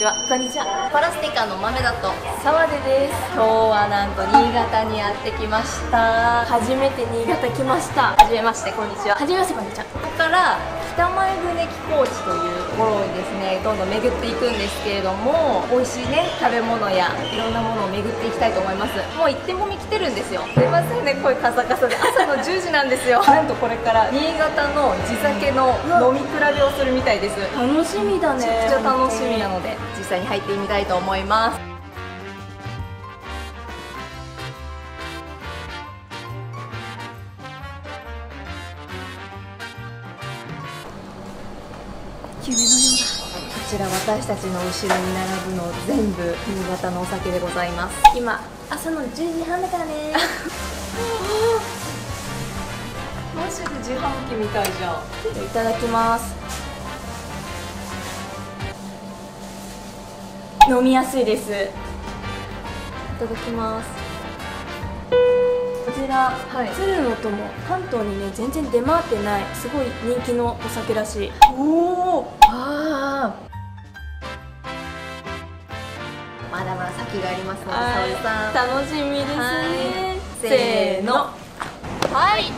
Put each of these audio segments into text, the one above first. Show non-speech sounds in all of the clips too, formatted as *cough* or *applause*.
ちは。こんにちは。パラスティカの豆だと。澤出です。今日はなんと新潟にやってきました。初めて新潟来ました。はじめましてこんにちは。はじめましてこんにちは。ここから北前船寄港地というところにですねどんどん巡っていくんですけれども美味しいね食べ物やいろんなものを巡っていきたいと思います。もう一点もみ来てるんですよ。すいませんね声カサカサで。朝の10時なんですよ。*laughs* なんとこれから新潟の地酒の飲み比べをするみたいです。楽しみだね。めちゃくちゃ楽しみなので実際に入ってみたいと思います夢のようこちら私たちの後ろに並ぶの全部新潟のお酒でございます。だ今朝の10時半だからね。マジで自販機みたいじゃん。いただきます。飲みやすいです。いただきます。こちら、はい。鶴の友関東にね全然出回ってないすごい人気のお酒らしい。おおああまだまだ先がありますので沙織さん。楽しみですね、はい。せーの。はい。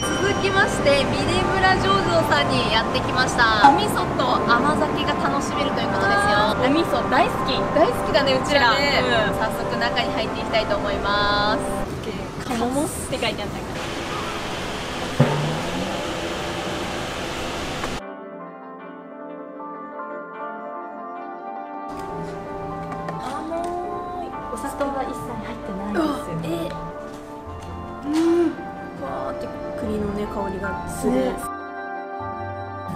続きましてミネムラ醸造さんにやってきました。お味噌と甘酒が楽しめるということですよ。お味噌大好き。大好きだねうちら。ね、うん。早速中に入っていきたいと思いますカモって書いてあったから甘いお砂糖が一切入ってないんですよえうん。わーって栗のね香りがする、ね。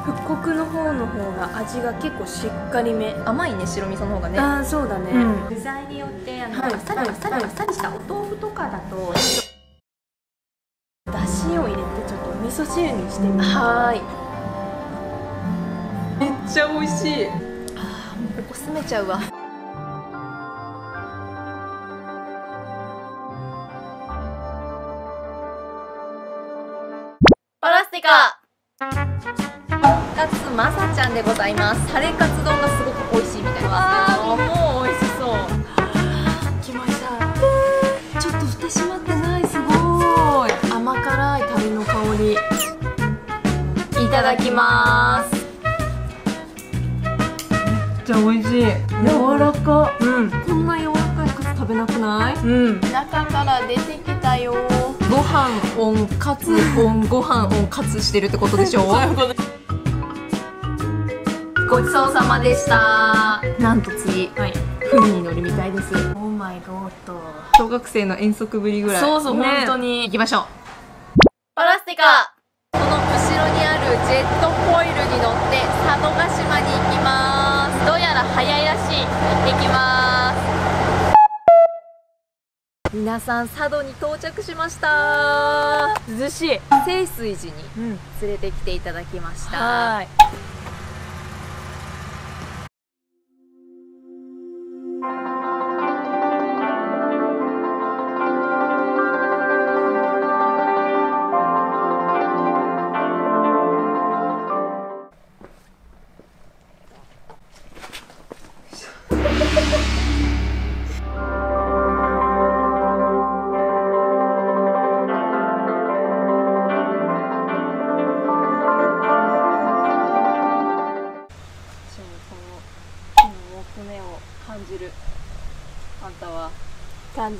復刻の方の方が味が結構しっかりめ。甘いね白味噌の方がね。ああそうだね、うん。具材によってあの、はいさりあっさりあっさりしたお豆腐とかだとだしを入れてちょっとお味噌汁にしてみるはーい。めっちゃ美味しい。あーもうここ住めちゃうわ。パラスティカ。かつまさちゃんでございます。タレカツ丼がすごく美味しいみたいなんでだきます。じゃあ美味しい。柔らか。うん。こんな柔らかいカツ食べなくない？うん。中から出てきたよ。ご飯オンカツオンご飯オンカツしてるってことでしょ？*laughs* ごちそうさまでした。なんと次はい。船に乗るみたいです。オーマイゴート小学生の遠足ぶりぐらい。そうそうね。本当に。行きましょう。パラスティカジェットフォイルに乗って佐渡島に行きます。どうやら早いらしい。行ってきます。皆さん佐渡に到着しました。涼しい。清水寺にうん連れてきていただきました。はー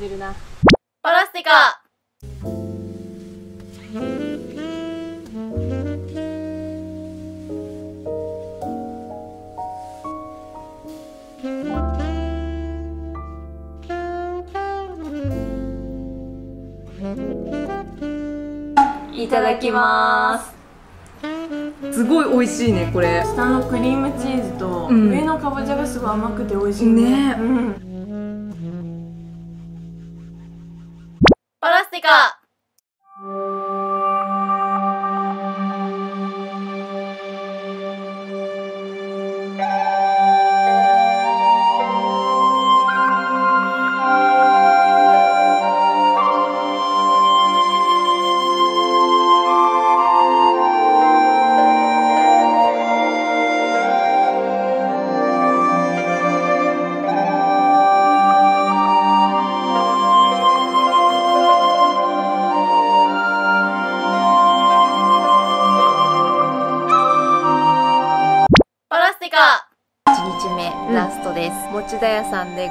じるな。パラスティカ。いただきます。すごい美味しいねこれ。下のクリームチーズとうん。上のかぼちゃがすごい甘くて美味しいね。うん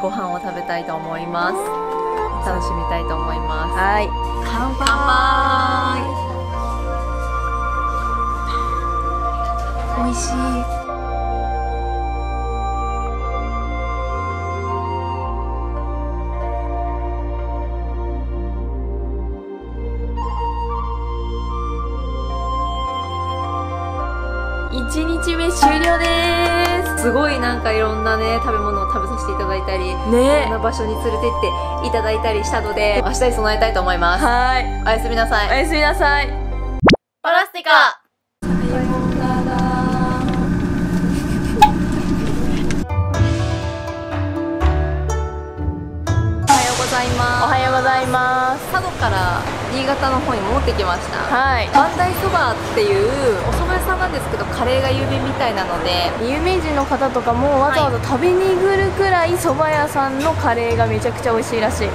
ご飯を食べたいと思います。楽しみたいと思います。はい。乾杯。美味しい。1日目終了ですすごいなんかいろんなね食べ物を食べさせていただいたりいろんねな場所に連れてっていただいたりしたので明日に備えたいと思います。はい。おやすみなさい。おやすみなさい。パラスティカ。おはようございます。おはようございます。佐渡から新潟の方に戻ってきました。はい。バンダイそばっていうお蕎麦屋さんなんですけどカレーが有名みたいなので。有名人の方とかもわざわざ食べに来るくらい蕎麦屋さんのカレーがめちゃくちゃ美味しいらしい。い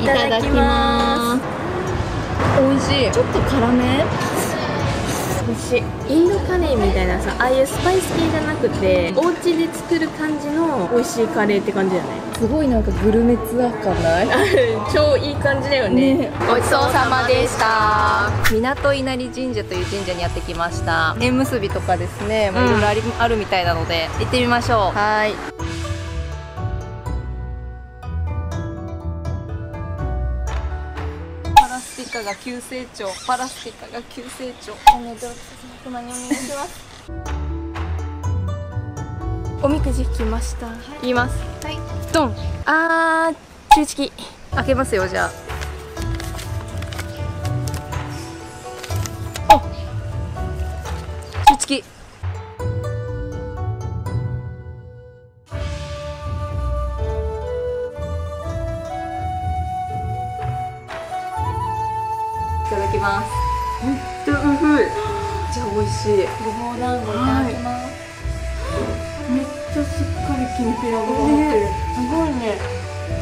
ただきます。美味しい。ちょっと辛め？美味しいインドカレーみたいなさああいうスパイス系じゃなくてお家で作る感じの美味しいカレーって感じだね。すごいなんかグルメツアー感ない？*laughs* 超いい感じだよね。ごちそうさまでした。港稲荷神社という神社にやってきました。縁結びとかですねまあいろいろあるみたいなので行ってみましょう。はいスティカが急成長パラスティカが急成長。おめでとうございますお願いします。おみくじ引きました、言い。ます。はい。ドン。あー中チキ開けますよじゃあふうふうじゃあ美味しい。ごぼう団子いただきます、めっちゃしっかりきんぴらが入ってる、すごいね。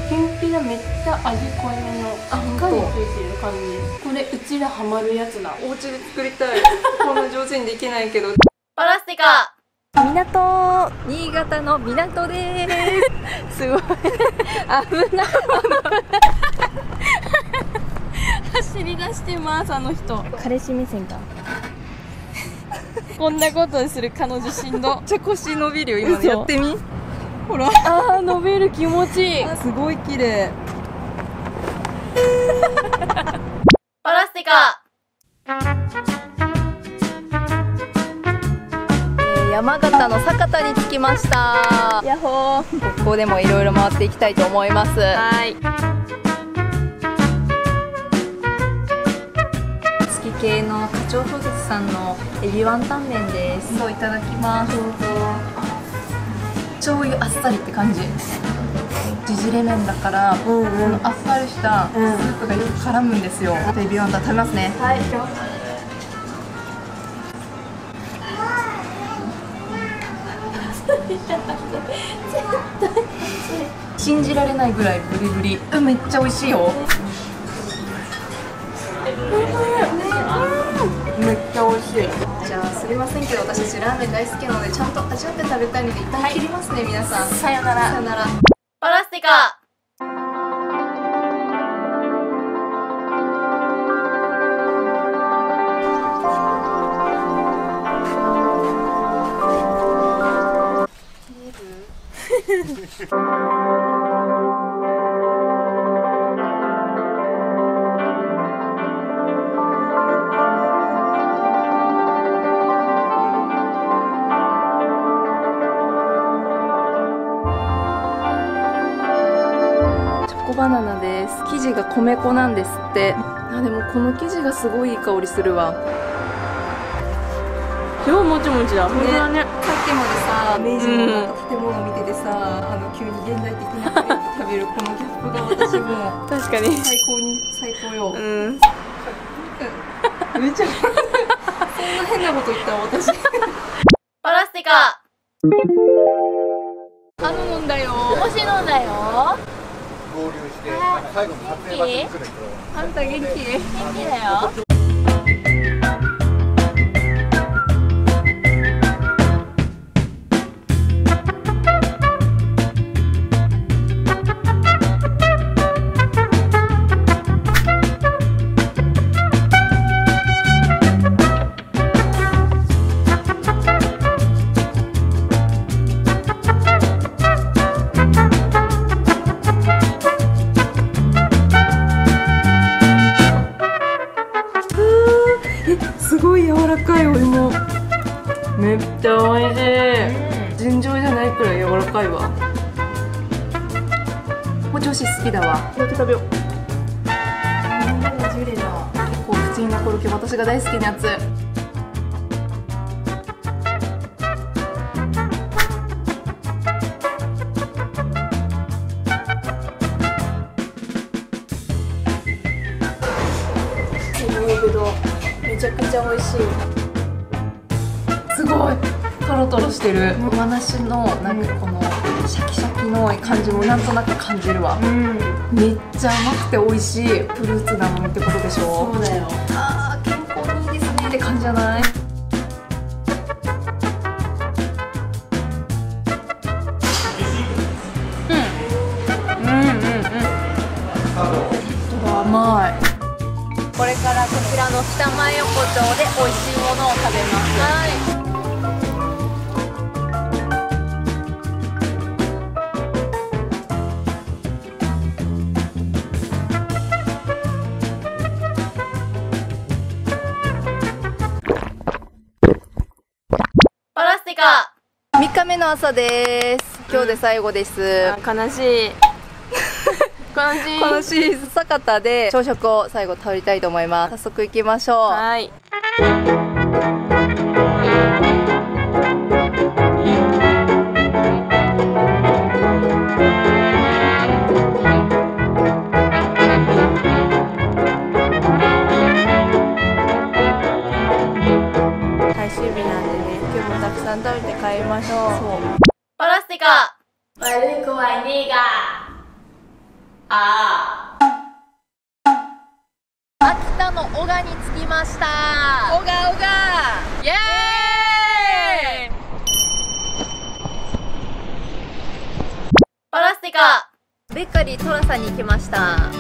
きんぴらめっちゃ味濃いめのしっかりついてる感じ。これうちらハマるやつだ。お家で作りたい。*laughs* こんな上手にできないけど。パラスティカ。港。新潟の港です。*laughs* すごい。危ない。走 *laughs* り出してますあの人。彼氏目線か。こんなことする彼女しんど。*laughs* めっちゃ腰伸びるよ今。の嘘。やってみ。ほら。あー伸びる気持ちいい。すごい綺麗。パラスティカ。えー山形の酒田に着きました。ヤッホー。ここでもいろいろ回っていきたいと思います。はい系の花鳥風月さんのエビワンタン麺です。そういただきます。醤油あっさりって感じ。縮れ麺だから、うんうん。このあっさりしたスープがよく絡むんですよ、エビワンタン食べますね。はい。*laughs* 信じられないぐらいブリブリ。うんめっちゃ美味しいよけど私たちラーメン大好きなのでちゃんと味わって食べたいので一旦切りますね、皆さん。さよなら。さよなら。パラスティカ。チ *laughs* ョコバナナです。生地が米粉なんですって。あでもこの生地がすごいいい香りするわ。超もちもちだ。本当だね。さっきまでさ明治の建物を見ててさ、あの急に現代的な食べるこのギャップが私もう確かに。最高に最高よ、うん。めっちゃそんな変なこと言った私。パラスティカ。あの飲んだよ。面白いんだよ合流して、最後の撮影場所に来る人あんた元気？元気だよめっちゃ美味しい。尋常じゃないくらい柔らかいわ。もちし好きだわ。だけ食べよう。ジュレだ。結構口に残るけど私が大好きなやつ。めちゃくちゃ美味しいすごい。トロトロしてる。和梨のなんかこのシャキシャキの感じもなんとなく感じるわ。うん。めっちゃ甘くて美味しい。フルーツなのにってことでしょ。そうだよ。あー健康にいいですねって感じじゃない？うん。うんうん甘い。これからこちらの北前横丁で美味しいものを食べますの朝です。今日で最後です、あ *laughs* 悲しい。悲しい。楽しい。酒田で朝食を最後取りたいと思います。早速行きましょう。はいベッカリートラさんに来ました。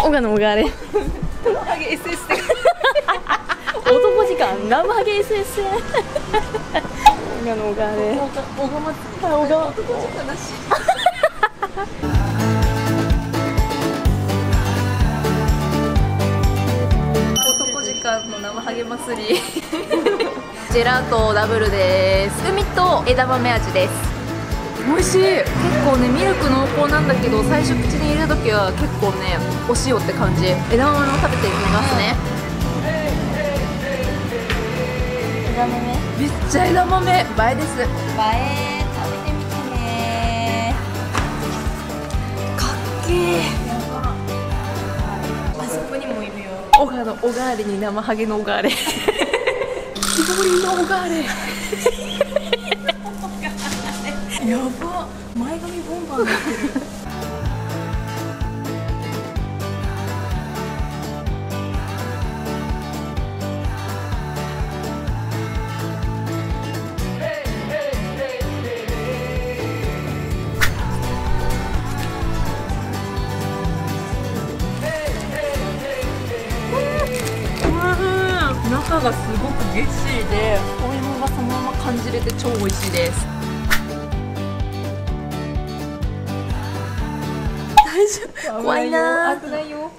小川の小川で。ハゲ SS って男時間。生ハゲ SS 小川の小川で。小賀祭り男時間なし男時間の生ハゲ祭り。*laughs* ジェラートダブルです。海と枝豆味です。美味しい。結構ねミルク濃厚なんだけど最初口に入れる時は結構ねお塩って感じ。枝豆も食べていきますね。枝豆？めっちゃ枝豆。映えです。映え。食べてみてね。かっけえ小川の小川れに生ハゲの小川れ。*laughs* 木彫りの小川れ。*laughs* やば。前髪ボンバンになってるでお芋がそのまま感じれて超美味しいです。大丈夫？怖いな。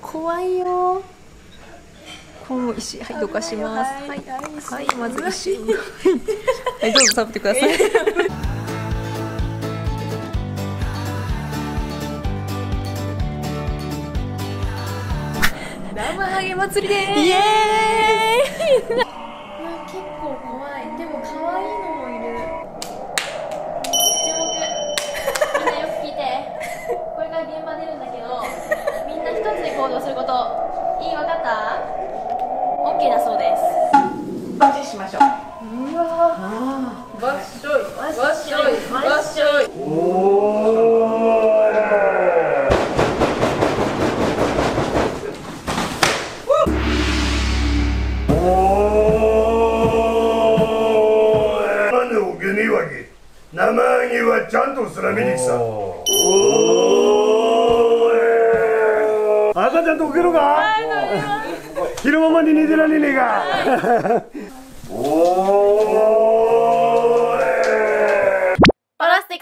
怖いよ。この石はいどかします。はい。はい。まず石。はいどうぞ食べてください。*laughs* 生ハゲ祭りです。イエーイはちゃんとスラミにさおー。い赤ちゃんとおけろか？昼間まで寝てられねえか。おー。い日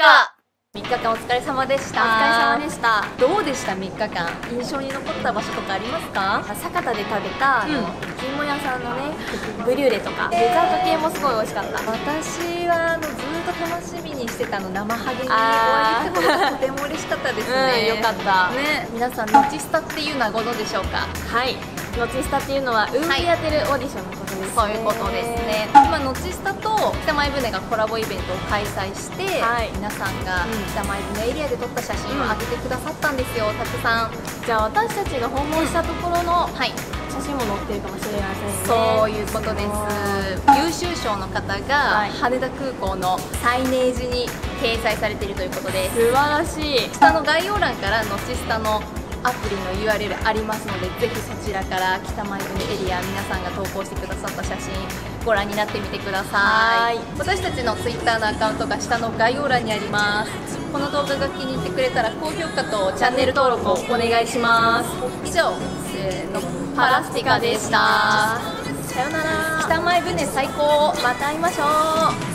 3日間お疲れ様でした。お疲れ様でした。どうでした？3日間。印象に残った場所とかありますか？酒田で食べたうん。焼き芋屋さんのねブリュレとか。デザート系もすごい美味しかった。私はあのずっと楽しみにしてたあの生ハゲにお会いできたことがとても嬉しかったですね、うんよかった。ね皆さんノチスタっていうのはご存知でしょうか？はい。ノチスタっていうのは運気当てるオーディションのことですね、そういうことですね。今ノチスタと北前船がコラボイベントを開催して、はい。皆さんがうん。北前船エリアで撮った写真を上げてくださったんですよ、たくさん。じゃあ私たちが訪問したところのはい写真も載ってるかもしれませんね。そういうことです。優秀賞の方がはい。羽田空港のサイネージに掲載されているということです。素晴らしい。下の概要欄からのちスタのアプリの URL ありますのでぜひそちらから北前船エリア皆さんが投稿してくださった写真ご覧になってみてください。私たちの Twitter のアカウントが下の概要欄にあります。この動画が気に入ってくれたら高評価とチャンネル登録をお願いします。以上。せーのパラスティカでした。さよなら。北前船最高。また会いましょう